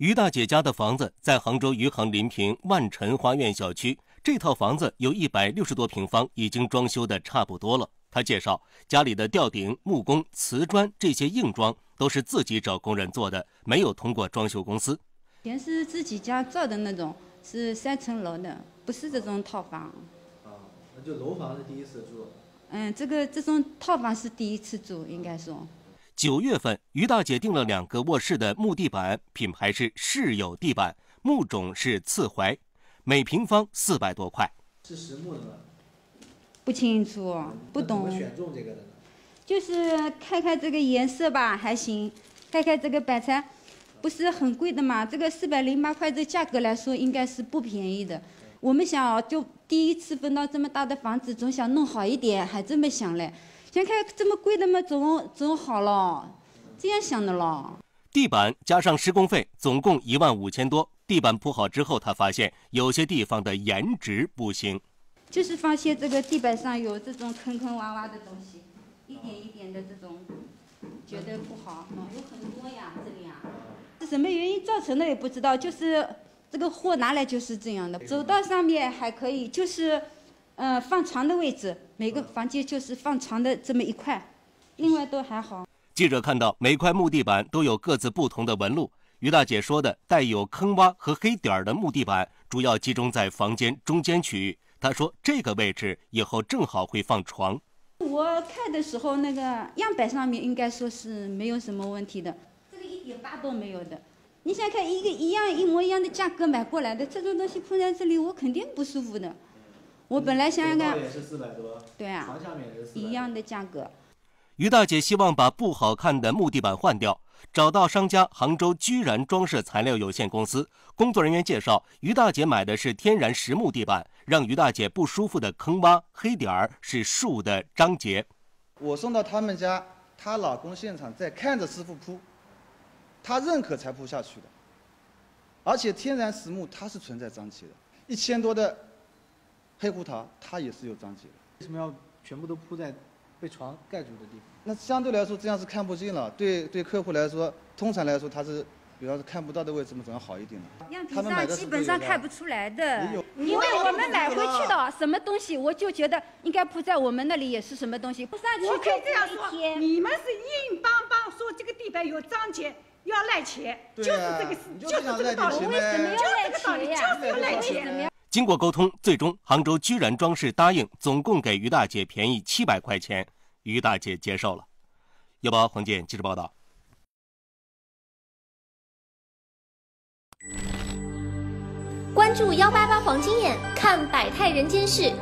于大姐家的房子在杭州余杭临平万晨花苑小区，这套房子有一百六十多平方，已经装修的差不多了。她介绍，家里的吊顶、木工、瓷砖这些硬装都是自己找工人做的，没有通过装修公司。全是自己家造的那种，是三层楼的，不是这种套房。啊，那就楼房是第一次住。嗯，这个这种套房是第一次住，应该说。九月份，于大姐订了两个卧室的木地板，品牌是室友地板，木种是刺槐，每平方四百多块。是实木的吗？不清楚，不懂。怎么选中这个的呢？就是看看这个颜色吧，还行。看看这个板材，不是很贵的嘛？这个四百零八块这价格来说，应该是不便宜的。我们想，就第一次分到这么大的房子，总想弄好一点，还这么想嘞。先看这么贵的嘛，总总好了，这样想的了。地板加上施工费，总共一万五千多。地板铺好之后，他发现有些地方的颜值不行，就是发现这个地板上有这种坑坑洼洼的东西，一点一点的这种，觉得不好。有很多呀，这里啊，是什么原因造成的也不知道，就是这个货拿来就是这样的。走道上面还可以，就是。嗯，放床的位置，每个房间就是放床的这么一块，另外都还好。记者看到每块木地板都有各自不同的纹路。于大姐说的带有坑洼和黑点儿的木地板，主要集中在房间中间区域。她说这个位置以后正好会放床。我看的时候，那个样板上面应该说是没有什么问题的，这个一点疤都没有的。你想看一个一样一模一样的价格买过来的这种东西铺在这里，我肯定不舒服的。我本来想想看，也是四百多，对啊，床下面也是一样的价格。于大姐希望把不好看的木地板换掉，找到商家杭州居然装饰材料有限公司。工作人员介绍，于大姐买的是天然实木地板，让于大姐不舒服的坑洼、黑点儿是树的章节。我送到他们家，她老公现场在看着师傅铺，他认可才铺下去的。而且天然实木它是存在脏气的，一千多的。黑胡桃它也是有脏气的，为什么要全部都铺在被床盖住的地方？那相对来说这样是看不见了。对对客户来说，通常来说他是，比方说看不到的位置嘛，总要好一点的。样品上基本上看不出来的，因为我们买回去的什么东西，我就觉得应该铺在我们那里也是什么东西。铺上去我可以这样说，你们是硬邦邦说这个地板有脏钱要赖钱，就是这个事，就是这个道理。为什么要赖钱呀？就是要赖钱。经过沟通，最终杭州居然装饰答应总共给于大姐便宜七百块钱，于大姐接受了。有报黄健记者报道。关注幺八八黄金眼，看百态人间事。